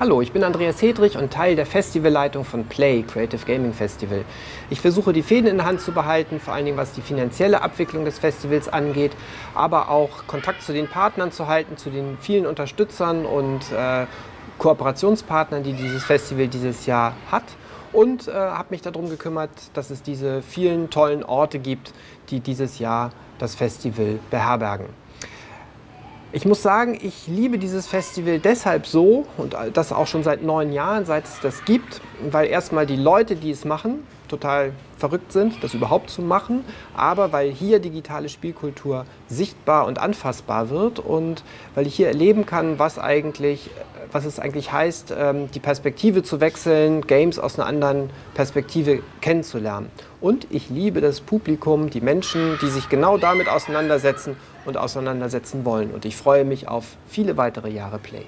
Hallo, ich bin Andreas Hedrich und Teil der Festivalleitung von Play, Creative Gaming Festival. Ich versuche die Fäden in der Hand zu behalten, vor allen Dingen was die finanzielle Abwicklung des Festivals angeht, aber auch Kontakt zu den Partnern zu halten, zu den vielen Unterstützern und äh, Kooperationspartnern, die dieses Festival dieses Jahr hat und äh, habe mich darum gekümmert, dass es diese vielen tollen Orte gibt, die dieses Jahr das Festival beherbergen. Ich muss sagen, ich liebe dieses Festival deshalb so und das auch schon seit neun Jahren, seit es das gibt, weil erstmal die Leute, die es machen, total verrückt sind, das überhaupt zu machen, aber weil hier digitale Spielkultur sichtbar und anfassbar wird und weil ich hier erleben kann, was eigentlich, was es eigentlich heißt, ähm, die Perspektive zu wechseln, Games aus einer anderen Perspektive kennenzulernen. Und ich liebe das Publikum, die Menschen, die sich genau damit auseinandersetzen und auseinandersetzen wollen. Und ich freue mich auf viele weitere Jahre Play.